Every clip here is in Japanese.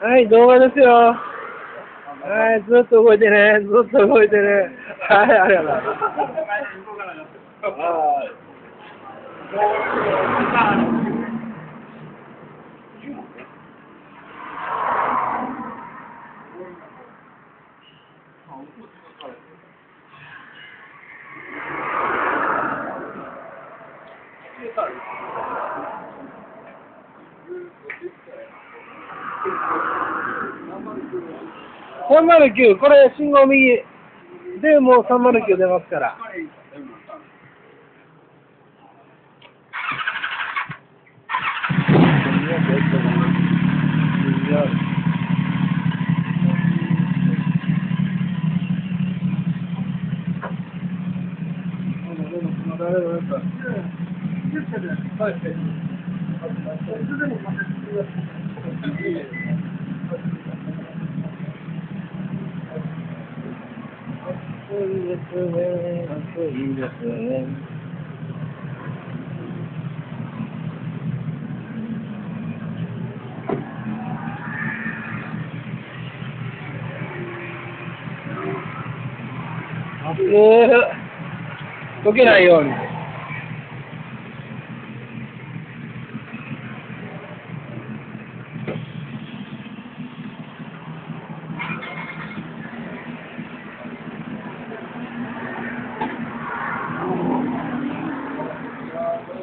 はい、動画ですよ。はい、ずっと動いてね。ずっと動いてね。はい、ありがとうございます。はい。309、これ信号右。で、もう309出ますから。はい暑いですね、暑いですね。熱い溶けないように。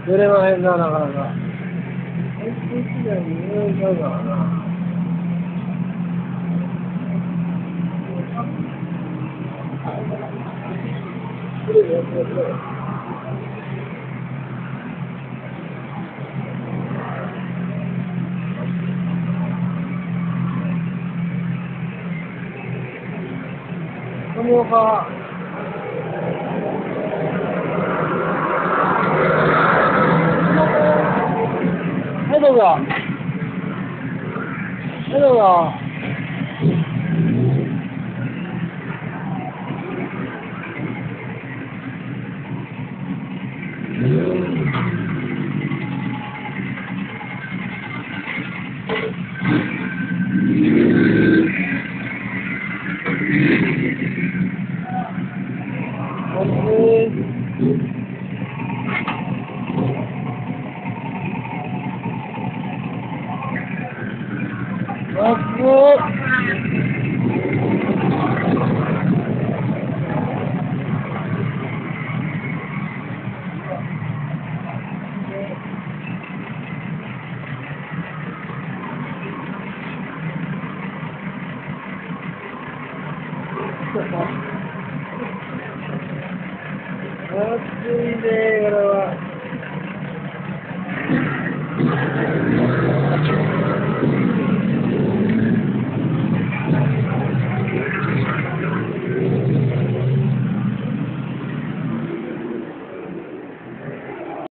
こっちすぐ右。出れまへんな、なかなか。1台に入れちゃうか đâu rồi Thế đâu rồi Thank you. 暑いねこれは。